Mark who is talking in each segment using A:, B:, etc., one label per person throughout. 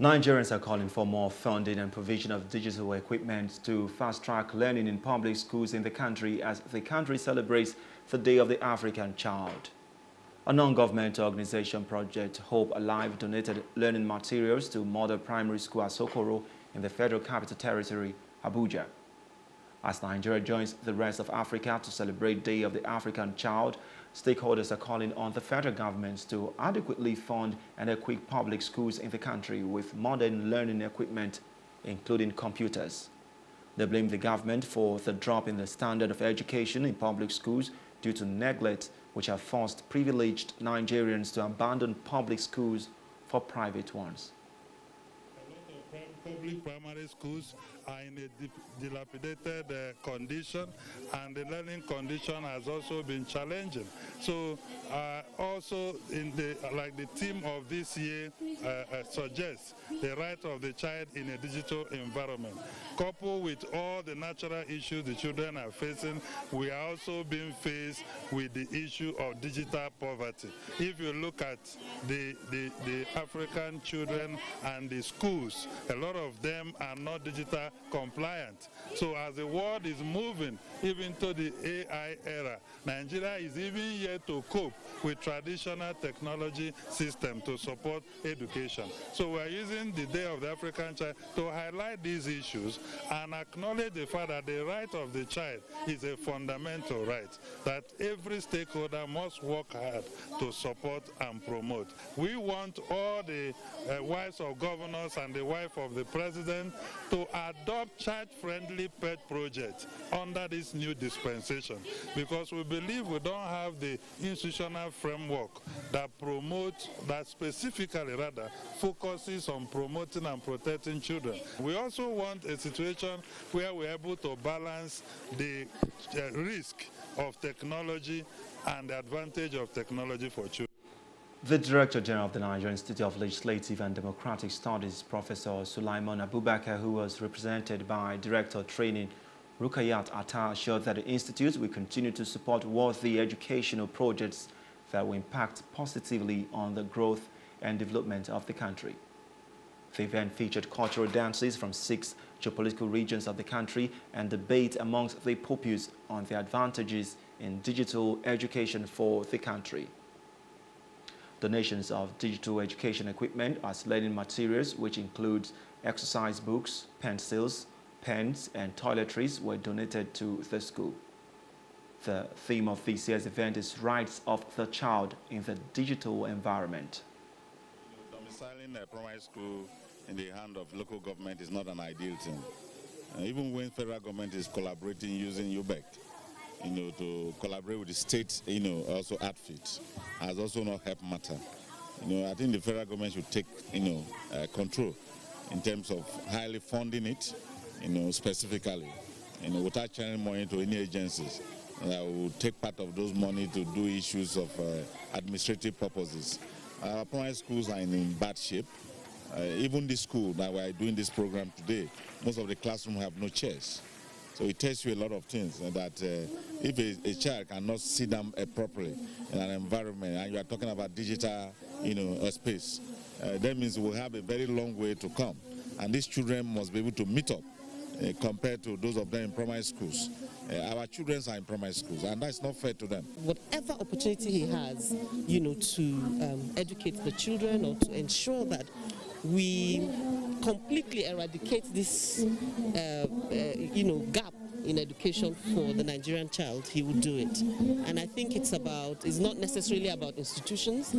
A: Nigerians are calling for more funding and provision of digital equipment to fast-track learning in public schools in the country as the country celebrates the Day of the African Child. A non-governmental organization project Hope Alive donated learning materials to Model Primary School at Sokoro in the Federal Capital Territory, Abuja. As Nigeria joins the rest of Africa to celebrate Day of the African Child, Stakeholders are calling on the federal government to adequately fund and equip public schools in the country with modern learning equipment, including computers. They blame the government for the drop in the standard of education in public schools due to neglect, which have forced privileged Nigerians to abandon public schools for private ones
B: public primary schools are in a dilapidated uh, condition and the learning condition has also been challenging. So uh, also in the like the theme of this year uh, uh, suggests the right of the child in a digital environment. Coupled with all the natural issues the children are facing, we are also being faced with the issue of digital poverty. If you look at the, the, the African children and the schools, a lot of them are not digital compliant. So as the world is moving even to the AI era, Nigeria is even yet to cope with traditional technology system to support education. So we are using the Day of the African Child to highlight these issues and acknowledge the fact that the right of the child is a fundamental right that every stakeholder must work hard to support and promote. We want all the uh, wives of governors and the of the president to adopt child-friendly pet projects under this new dispensation because we believe we don't have the institutional framework that promotes, that specifically rather focuses on promoting and protecting children. We also want a situation where we're able to balance the uh, risk of technology and the advantage of technology for children.
A: The Director General of the Nigerian Institute of Legislative and Democratic Studies, Professor Sulaiman Abubakar, who was represented by Director Training Rukayat Atta, assured that the Institute will continue to support worthy educational projects that will impact positively on the growth and development of the country. The event featured cultural dances from six geopolitical regions of the country and debate amongst the pupils on the advantages in digital education for the country. Donations of digital education equipment as learning materials, which includes exercise books, pencils, pens, and toiletries, were donated to the school. The theme of this year's event is Rights of the Child in the Digital Environment.
C: Domiciling a primary school in the hand of local government is not an ideal thing. Uh, even when federal government is collaborating using UBEC, you know, to collaborate with the state, you know, also outfit, has also not helped matter. You know, I think the federal government should take, you know, uh, control in terms of highly funding it, you know, specifically, you know, without channeling money to any agencies that will take part of those money to do issues of uh, administrative purposes. Our primary schools are in bad shape. Uh, even the school that we are doing this program today, most of the classrooms have no chairs. So it tells you a lot of things uh, that uh, if a, a, child cannot sit down uh, properly in an environment, and you are talking about digital, you know, space, uh, that means we'll have a very long way to come. And these children must be able to meet up uh, compared to those of them in primary schools. Uh, our children are in primary schools, and that's not fair to them.
D: Whatever opportunity he has, you know, to um, educate the children or to ensure that we completely eradicate this, uh, uh, you know, gap in education for the Nigerian child, he would do it. And I think it's about, it's not necessarily about institutions,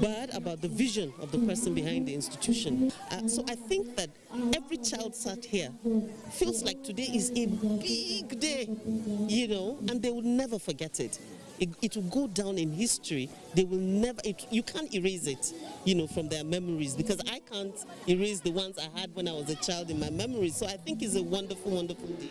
D: but about the vision of the person behind the institution. Uh, so I think that every child sat here feels like today is a big day, you know, and they will never forget it it, it will go down in history. They will never, it, you can't erase it, you know, from their memories because I can't erase the ones I had when I was a child in my memories. So I think it's a wonderful, wonderful day.